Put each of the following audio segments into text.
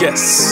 Yes.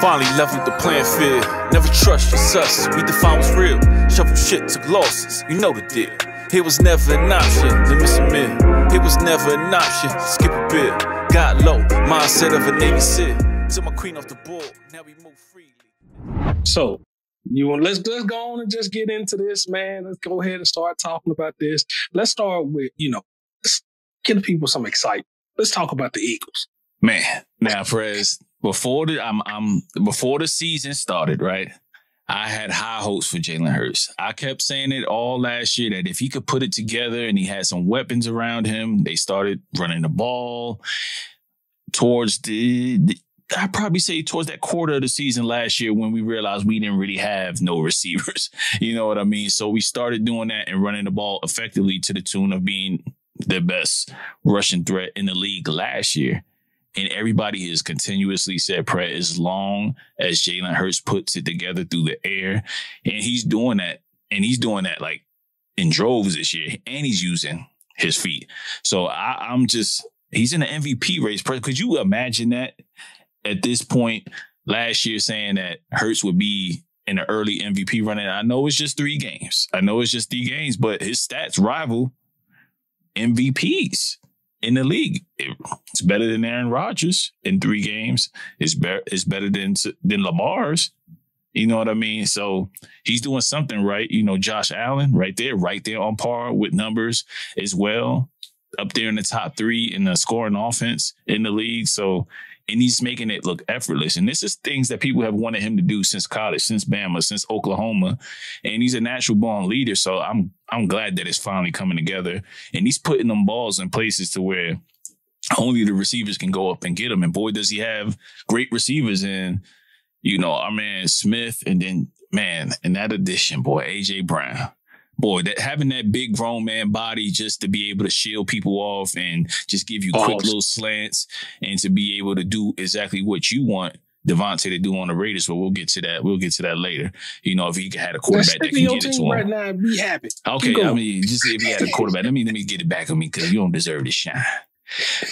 Finally leveled the playing field. Never trust your sus. We define what's real. Shuffle shit, took losses. You know the deal. It was never an option miss a meal. It was never an option skip a bill. Got low, mindset of a Navy SEAL. Took my queen off the board. Now we move freely. So you want let's let's go on and just get into this, man. Let's go ahead and start talking about this. Let's start with you know, let's give people some excitement. Let's talk about the Eagles. Man, now Perez, before the I'm I'm before the season started, right? I had high hopes for Jalen Hurts. I kept saying it all last year that if he could put it together and he had some weapons around him, they started running the ball towards the, the I'd probably say towards that quarter of the season last year when we realized we didn't really have no receivers. You know what I mean? So we started doing that and running the ball effectively to the tune of being the best rushing threat in the league last year. And everybody has continuously said, Pratt, as long as Jalen Hurts puts it together through the air, and he's doing that, and he's doing that like in droves this year, and he's using his feet. So I, I'm just, he's in the MVP race. Could you imagine that at this point last year saying that Hurts would be in the early MVP running? I know it's just three games. I know it's just three games, but his stats rival MVPs in the league. It's better than Aaron Rodgers in three games. It's better. It's better than than Lamar's. You know what I mean? So he's doing something right. You know, Josh Allen right there, right there on par with numbers as well, up there in the top three in the scoring offense in the league. So and he's making it look effortless. And this is things that people have wanted him to do since college, since Bama, since Oklahoma. And he's a natural born leader. So I'm I'm glad that it's finally coming together. And he's putting them balls in places to where only the receivers can go up and get them. And boy, does he have great receivers in, you know, our man Smith, and then man, in that addition, boy, AJ Brown boy, that having that big grown man body just to be able to shield people off and just give you quick little slants and to be able to do exactly what you want Davante to do on the Raiders, but we'll get to that. We'll get to that later. You know, if he had a quarterback that can get it to him right now, be happy. Okay, I mean, just if he had a quarterback, let me let me get it back on me because you don't deserve to shine.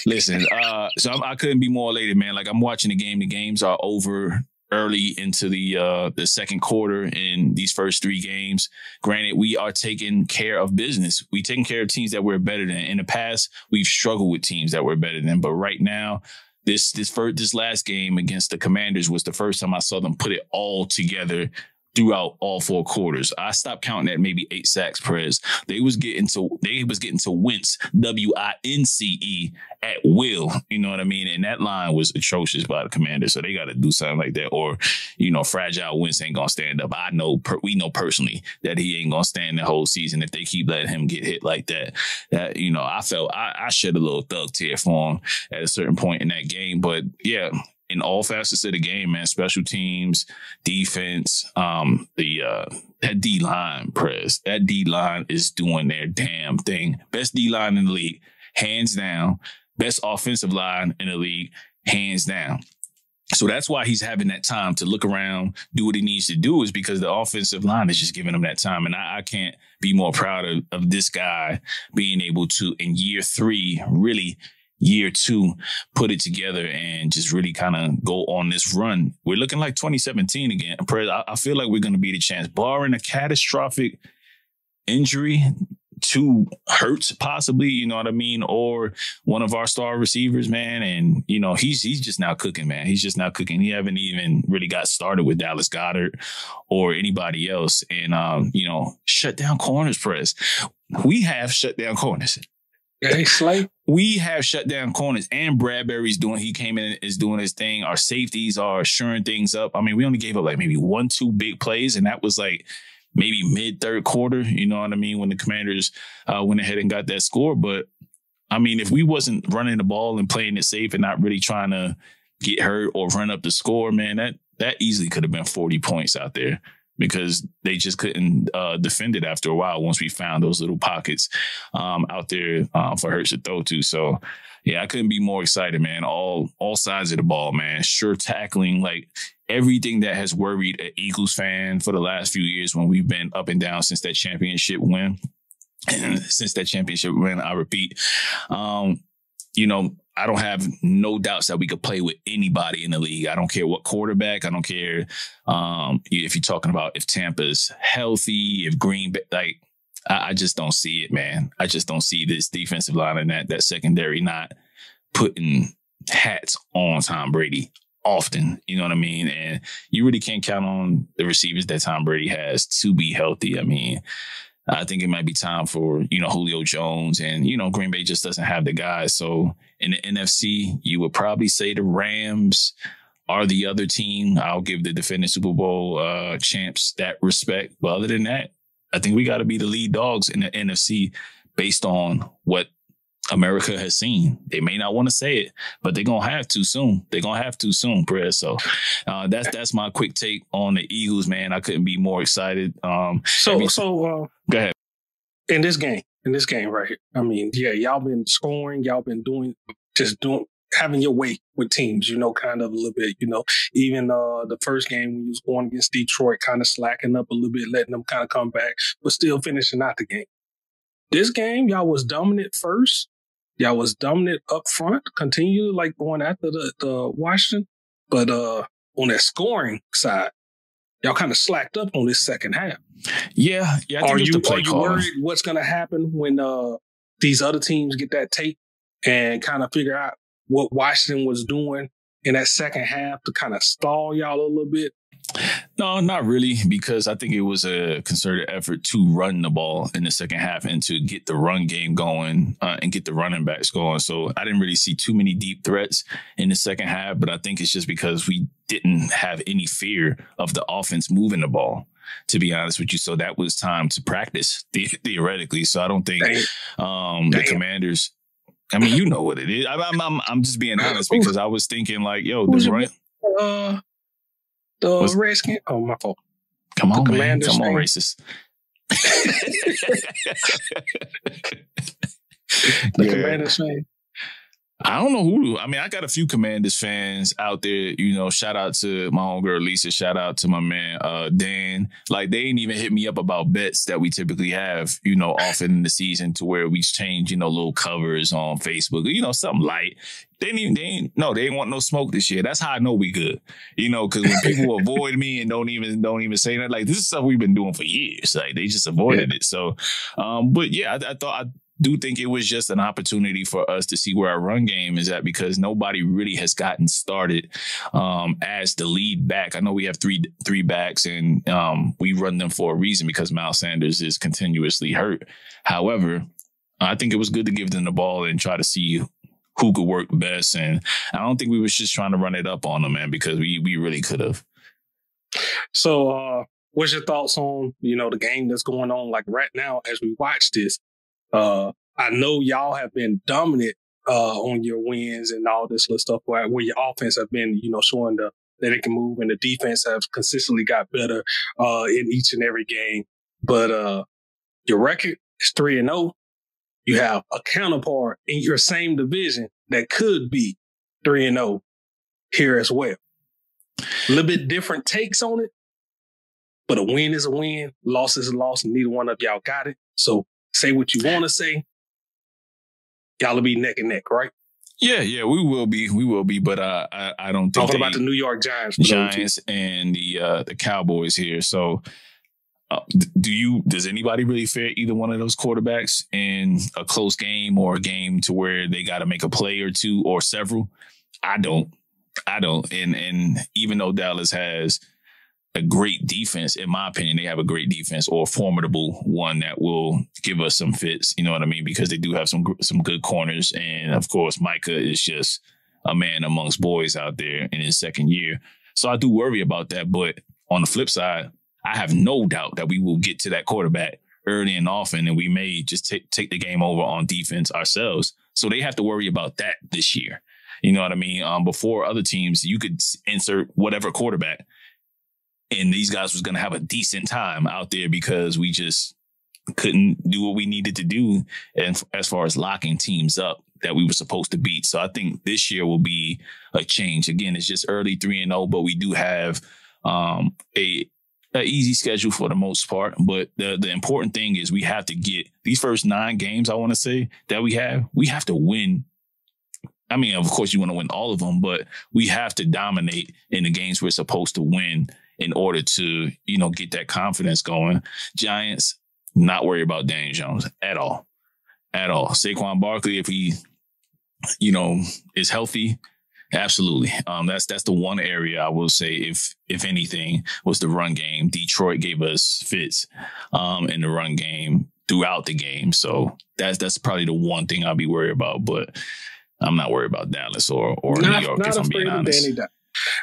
Listen, uh, so I'm, I could not be more elated, man. Like I'm watching the game. The games are over early into the uh, the second quarter in these first three games. Granted, we are taking care of business. We taking care of teams that we're better than. In the past, we've struggled with teams that we're better than, but right now. This this first this last game against the Commanders was the first time I saw them put it all together throughout all four quarters. I stopped counting at maybe eight sacks Perez. They was getting to they was getting to Wince W I N C E at will. You know what I mean? And that line was atrocious by the commander. So they got to do something like that. Or you know, fragile Wince ain't gonna stand up. I know per, we know personally that he ain't gonna stand the whole season if they keep letting him get hit like that. That you know, I felt I, I shed a little thug tear for him at a certain point in that game. But yeah, in all facets of the game, man. Special teams, defense, um, the uh, that D line press, that D line is doing their damn thing. Best D line in the league, hands down. Best offensive line in the league, hands down. So that's why he's having that time to look around, do what he needs to do, is because the offensive line is just giving him that time. And I, I can't be more proud of, of this guy being able to, in year three, really year two put it together and just really kind of go on this run. We're looking like 2017 again. I feel like we're going to be the chance, barring a catastrophic injury to Hurts possibly, you know what I mean, or one of our star receivers, man. And you know he's he's just now cooking, man. He's just now cooking. He haven't even really got started with Dallas Goedert or anybody else, and um, you know shut down corners press. We have shut down corners. Hey, Slay. We have shut down corners, and Bradberry's doing. He came in is doing his thing. Our safeties are shoring things up. I mean, we only gave up like maybe one, two big plays, and that was like maybe mid third quarter. You know what I mean? When the Commanders uh, went ahead and got that score, but I mean, if we wasn't running the ball and playing it safe and not really trying to get hurt or run up the score, man, that that easily could have been forty points out there because they just couldn't uh, defend it after a while once we found those little pockets um, out there uh, for Hurts to throw to. So, yeah, I couldn't be more excited, man. All all sides of the ball, man. Sure tackling, like everything that has worried an Eagles fan for the last few years when we've been up and down since that championship win. And since that championship win, I repeat, um, you know, I don't have no doubts that we could play with anybody in the league. I don't care what quarterback. I don't care um, if you're talking about if Tampa's healthy, if Green Bay, like I, I, just don't see it, man. I just don't see this defensive line and that that secondary not putting hats on Tom Brady often. You know what I mean? And you really can't count on the receivers that Tom Brady has to be healthy. I mean, I think it might be time for, you know, Julio Jones and, you know, Green Bay just doesn't have the guys. So in the NFC, you would probably say the Rams are the other team. I'll give the defending Super Bowl uh, champs that respect. But other than that, I think we got to be the lead dogs in the NFC based on what America has seen. They may not want to say it, but they're gonna have to soon. They're gonna have to soon, Perez. So uh, that's that's my quick take on the Eagles, man. I couldn't be more excited. Um, so so uh, go ahead. In this game, in this game right here, I mean, yeah, y'all been scoring, y'all been doing just doing having your way with teams, you know, kind of a little bit, you know, even uh the first game when you was going against Detroit, kind of slacking up a little bit, letting them kind of come back, but still finishing out the game. This game, y'all was dominant first, Y'all was dominant up front, continue like going after the, the Washington. But uh on that scoring side, y'all kind of slacked up on this second half. Yeah, yeah. are you are you worried what's going to happen when uh these other teams get that tape and kind of figure out what Washington was doing in that second half to kind of stall y'all a little bit? No, not really, because I think it was a concerted effort to run the ball in the second half and to get the run game going uh, and get the running backs going. So I didn't really see too many deep threats in the second half, but I think it's just because we didn't have any fear of the offense moving the ball. To be honest with you, so that was time to practice the- theoretically. So I don't think um, the Commanders. I mean, you know what it is. I, I'm, I'm, I'm just being honest because I was thinking like, yo, right. Uh, the What's, Redskin. Oh, my fault. Come on, man. Come on, racist. the yeah. Commanders fan. I don't know who. I mean, I got a few Commanders fans out there. You know, shout out to my own girl Lisa. Shout out to my man uh, Dan. Like they ain't even hit me up about bets that we typically have. You know, often in the season to where we change. You know, little covers on Facebook. You know, something light. They didn't even. They ain't. No, they ain't want no smoke this year. That's how I know we good. You know, because when people avoid me and don't even don't even say that, like this is stuff we've been doing for years. Like they just avoided yeah. it. So, um, but yeah, I, I thought I do think it was just an opportunity for us to see where our run game is at because nobody really has gotten started um, as the lead back. I know we have three three backs and um, we run them for a reason because Miles Sanders is continuously hurt. However, I think it was good to give them the ball and try to see who could work best. And I don't think we was just trying to run it up on them, man, because we we really could have. So, uh, what's your thoughts on you know the game that's going on like right now as we watch this? Uh, I know y'all have been dominant uh, on your wins and all this little stuff where, where your offense have been, you know, showing the that it can move and the defense have consistently got better uh, in each and every game. But uh, your record is three and zero. Oh. You have a counterpart in your same division that could be three and zero oh here as well. A little bit different takes on it, but a win is a win, loss is a loss, and neither one of y'all got it. So say what you want to say. Y'all will be neck and neck, right? Yeah, yeah, we will be, we will be, but uh, I, I don't think talking about the New York Giants, Giants, and the uh, the Cowboys here. So, uh, do you? Does anybody really fear either one of those quarterbacks in a close game or a game to where they got to make a play or two or several? I don't, I don't, and and even though Dallas has a great defense. In my opinion, they have a great defense or a formidable one that will give us some fits. You know what I mean? Because they do have some some good corners, and of course, Micah is just a man amongst boys out there in his second year. So I do worry about that. But on the flip side, I have no doubt that we will get to that quarterback early and often, and we may just take take the game over on defense ourselves. So they have to worry about that this year. You know what I mean? Um, before other teams, you could insert whatever quarterback and these guys was going to have a decent time out there because we just couldn't do what we needed to do and as far as locking teams up that we were supposed to beat. So I think this year will be a change. Again, it's just early 3 and 0, but we do have um, a a easy schedule for the most part, but the the important thing is we have to get these first 9 games I want to say that we have, we have to win I mean, of course, you want to win all of them, but we have to dominate in the games we're supposed to win in order to, you know, get that confidence going. Giants, not worry about Daniel Jones at all. At all. Saquon Barkley, if he, you know, is healthy, absolutely. Um, that's that's the one area I will say, if if anything, was the run game. Detroit gave us fits um in the run game throughout the game. So that's that's probably the one thing I'll be worried about. But I'm not worried about Dallas or or not, New York not if I'm being honest. Danny.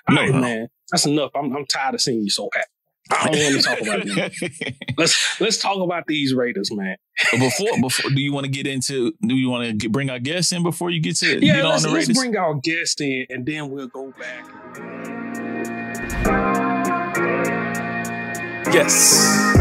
All No, oh, right, man. That's enough. I'm, I'm tired of seeing you so happy. I don't want to talk about it. Let's let's talk about these Raiders, man. before before do you want to get into do you want to bring our guests in before you get to Yeah, get let's, the let's bring our guest in, and then we'll go back. Yes.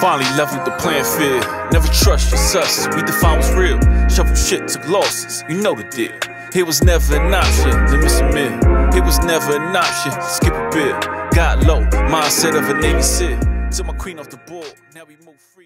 Finally leveled with the playing field. Never trust your sus. We define what's real. Shuffle shit, took losses. You know the deal. It was never an option to miss a meal. It was never an option skip a bill. Got low, mindset of a Navy SEAL. Took my queen off the board. Now we move freely.